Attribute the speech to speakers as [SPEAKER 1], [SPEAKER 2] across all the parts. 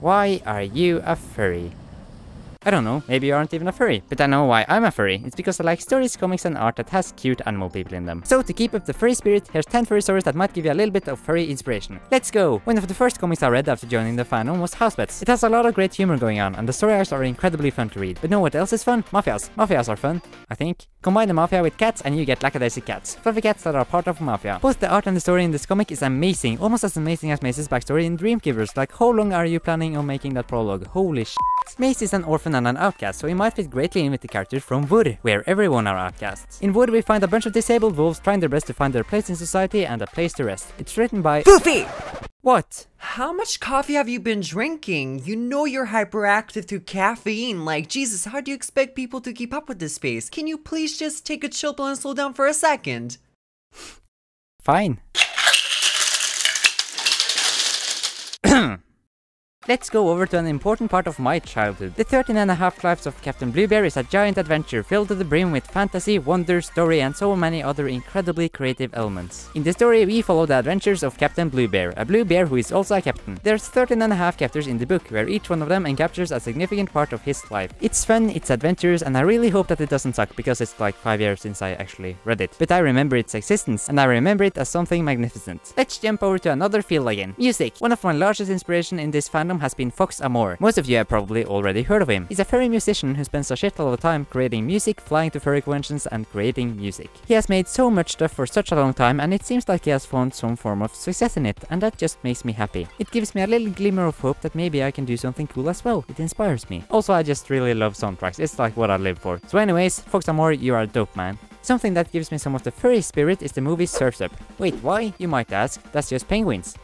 [SPEAKER 1] Why are you a furry? I don't know, maybe you aren't even a furry, but I know why I'm a furry. It's because I like stories, comics, and art that has cute animal people in them. So to keep up the furry spirit, here's 10 furry stories that might give you a little bit of furry inspiration. Let's go! One of the first comics I read after joining the fandom was Housepets. It has a lot of great humor going on, and the story arcs are incredibly fun to read. But know what else is fun? Mafias. Mafias are fun, I think. Combine the mafia with cats and you get Lackadaisy Cats. Fluffy cats that are part of mafia. Both the art and the story in this comic is amazing, almost as amazing as Mace's backstory in DreamKeepers. Like how long are you planning on making that prologue? Holy sh**. Mace is an orphan and an outcast, so he might fit greatly in with the characters from Wurr, where everyone are outcasts. In Wurr we find a bunch of disabled wolves trying their best to find their place in society and a place to rest. It's written by-
[SPEAKER 2] Poofy!
[SPEAKER 1] What?
[SPEAKER 2] How much coffee have you been drinking? You know you're hyperactive through caffeine. Like, Jesus, how do you expect people to keep up with this pace? Can you please just take a chill pill and slow down for a second?
[SPEAKER 1] Fine. Let's go over to an important part of my childhood. The 13 and a half lives of Captain Bluebear is a giant adventure filled to the brim with fantasy, wonder, story, and so many other incredibly creative elements. In the story, we follow the adventures of Captain Bluebear, a blue bear who is also a captain. There's 13 and a half captors in the book, where each one of them encaptures a significant part of his life. It's fun, it's adventures, and I really hope that it doesn't suck, because it's like 5 years since I actually read it. But I remember its existence, and I remember it as something magnificent. Let's jump over to another field again. Music. One of my largest inspiration in this has been Fox Amoore. Most of you have probably already heard of him. He's a furry musician who spends a shit lot of time creating music, flying to furry conventions, and creating music. He has made so much stuff for such a long time, and it seems like he has found some form of success in it, and that just makes me happy. It gives me a little glimmer of hope that maybe I can do something cool as well. It inspires me. Also, I just really love soundtracks. It's like what I live for. So anyways, Fox Amoore, you are a dope man. Something that gives me some of the furry spirit is the movie Surf's Up. Wait, why? You might ask. That's just penguins.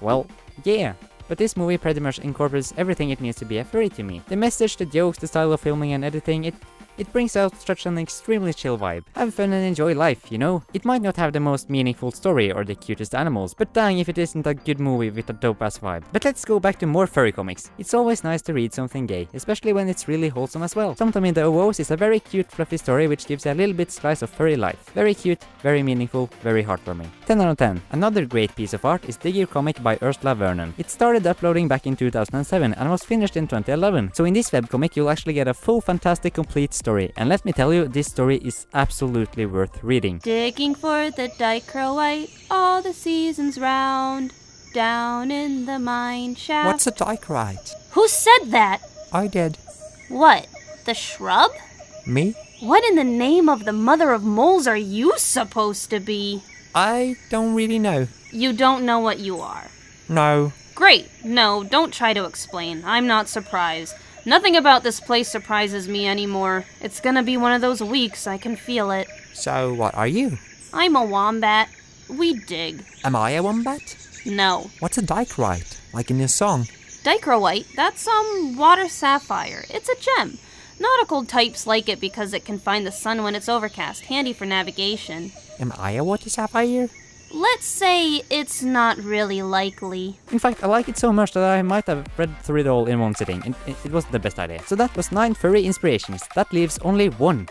[SPEAKER 1] Well, yeah. But this movie pretty much incorporates everything it needs to be a furry to me. The message, the jokes, the style of filming and editing, it it brings out such an extremely chill vibe. Have fun and enjoy life, you know? It might not have the most meaningful story or the cutest animals, but dang if it isn't a good movie with a dope ass vibe. But let's go back to more furry comics. It's always nice to read something gay, especially when it's really wholesome as well. Sometime in the 00s is a very cute fluffy story which gives a little bit slice of furry life. Very cute, very meaningful, very heartwarming. 10 out of 10. Another great piece of art is Digger comic by Ursula Vernon. It started uploading back in 2007 and was finished in 2011. So in this webcomic you'll actually get a full fantastic complete story. And let me tell you, this story is absolutely worth reading.
[SPEAKER 3] Digging for the dichrowite all the seasons round. Down in the mine shaft.
[SPEAKER 4] What's a dichrite?
[SPEAKER 3] Who said that?
[SPEAKER 4] I did.
[SPEAKER 3] What? The shrub?
[SPEAKER 4] Me?
[SPEAKER 3] What in the name of the mother of moles are you supposed to be?
[SPEAKER 4] I don't really know.
[SPEAKER 3] You don't know what you are.
[SPEAKER 4] No.
[SPEAKER 3] Great. No, don't try to explain. I'm not surprised. Nothing about this place surprises me anymore. It's gonna be one of those weeks, I can feel it.
[SPEAKER 4] So what are you?
[SPEAKER 3] I'm a wombat. We dig.
[SPEAKER 4] Am I a wombat?
[SPEAKER 3] No.
[SPEAKER 4] What's a dichrite? Like in your song?
[SPEAKER 3] Dichrowite, that's um water sapphire. It's a gem. Nautical types like it because it can find the sun when it's overcast, handy for navigation.
[SPEAKER 4] Am I a water sapphire?
[SPEAKER 3] Let's say it's not really likely.
[SPEAKER 1] In fact, I like it so much that I might have read through it all in one sitting. It, it, wasn't the best idea. So that was 9 furry inspirations. That leaves only one.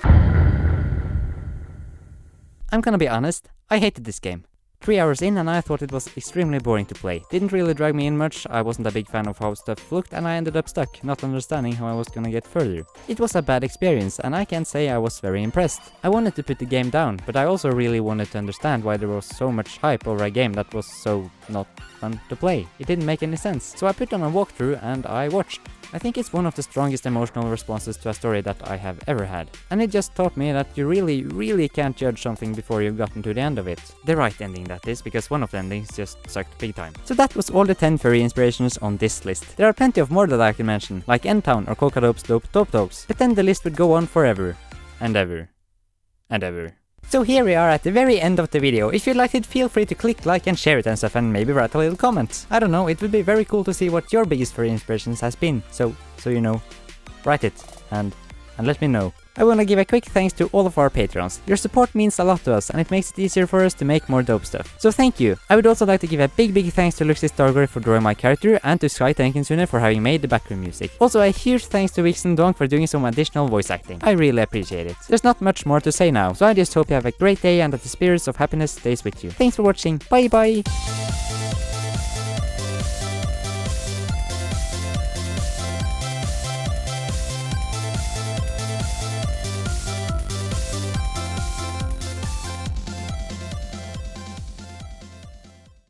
[SPEAKER 1] I'm gonna be honest, I hated this game. Three hours in and I thought it was extremely boring to play. Didn't really drag me in much, I wasn't a big fan of how stuff looked and I ended up stuck, not understanding how I was gonna get further. It was a bad experience and I can't say I was very impressed. I wanted to put the game down, but I also really wanted to understand why there was so much hype over a game that was so not fun to play. It didn't make any sense. So I put on a walkthrough and I watched. I think it's one of the strongest emotional responses to a story that I have ever had. And it just taught me that you really, really can't judge something before you've gotten to the end of it. The right ending, that is, because one of the endings just sucked big time. So that was all the 10 furry inspirations on this list. There are plenty of more that I can mention, like Endtown or CocaDope's Dope Dope Dopes. But then the list would go on forever. And ever. And ever. So here we are at the very end of the video. If you liked it, feel free to click like and share it and stuff and maybe write a little comment. I don't know, it would be very cool to see what your biggest furry inspirations has been. So, so you know, write it and, and let me know. I want to give a quick thanks to all of our patrons. Your support means a lot to us and it makes it easier for us to make more dope stuff. So thank you. I would also like to give a big big thanks to Luxis Stargryph for drawing my character and to Sky Tenkensune for having made the background music. Also a huge thanks to Vix n Dwnq for doing some additional voice acting. I really appreciate it. There's not much more to say now, so I just hope you have a great day and that the spirits of happiness stays with you. Thanks for watching, bye bye!